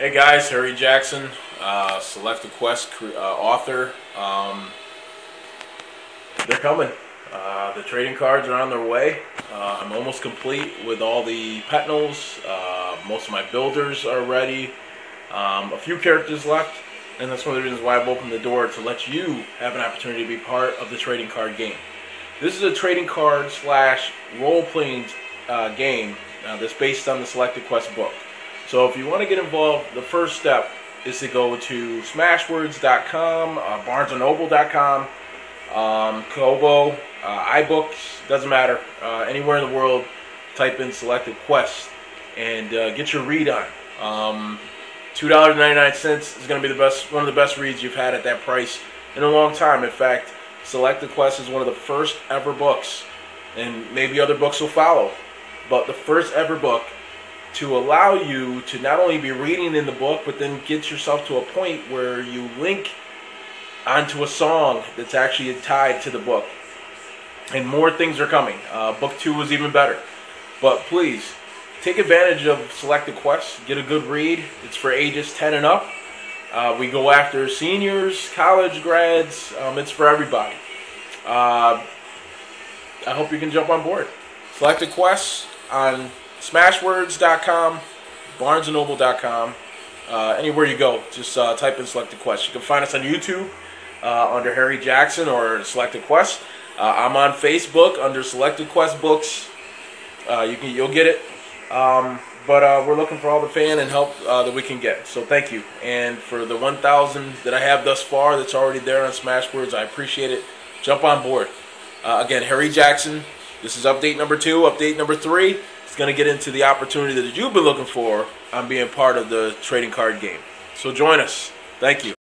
Hey guys, Harry Jackson, uh, Selective Quest uh, author. Um, they're coming. Uh, the trading cards are on their way. Uh, I'm almost complete with all the Petnals. Uh, most of my builders are ready. Um, a few characters left, and that's one of the reasons why I've opened the door to let you have an opportunity to be part of the trading card game. This is a trading card slash role playing uh, game that's based on the Selective Quest book. So if you want to get involved, the first step is to go to smashwords.com, uh, barnesandnoble.com, um, Kobo, uh, iBooks, doesn't matter. Uh, anywhere in the world, type in Selective Quest and uh, get your read on. Um, $2.99 is going to be the best, one of the best reads you've had at that price in a long time. In fact, Selective Quest is one of the first ever books, and maybe other books will follow, but the first ever book to allow you to not only be reading in the book, but then get yourself to a point where you link onto a song that's actually tied to the book. And more things are coming. Uh, book two was even better. But please, take advantage of Selective Quest. Get a good read. It's for ages 10 and up. Uh, we go after seniors, college grads. Um, it's for everybody. Uh, I hope you can jump on board. Selective Quest on Smashwords.com, BarnesandNoble.com. Uh, anywhere you go, just uh, type in Selective Quest. You can find us on YouTube uh, under Harry Jackson or Selective Quest. Uh, I'm on Facebook under Selective Quest Books. Uh, you can you'll get it. Um, but uh, we're looking for all the fan and help that we can get. So thank you. And for the 1,000 that I have thus far, that's already there on Smashwords, I appreciate it. Jump on board. again, Harry Jackson. This is update number two. Update number three is going to get into the opportunity that you've been looking for on being part of the trading card game. So join us. Thank you.